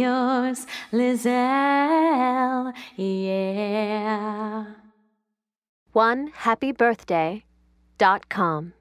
yours, Lizelle, yeah. One happy birthday dot com.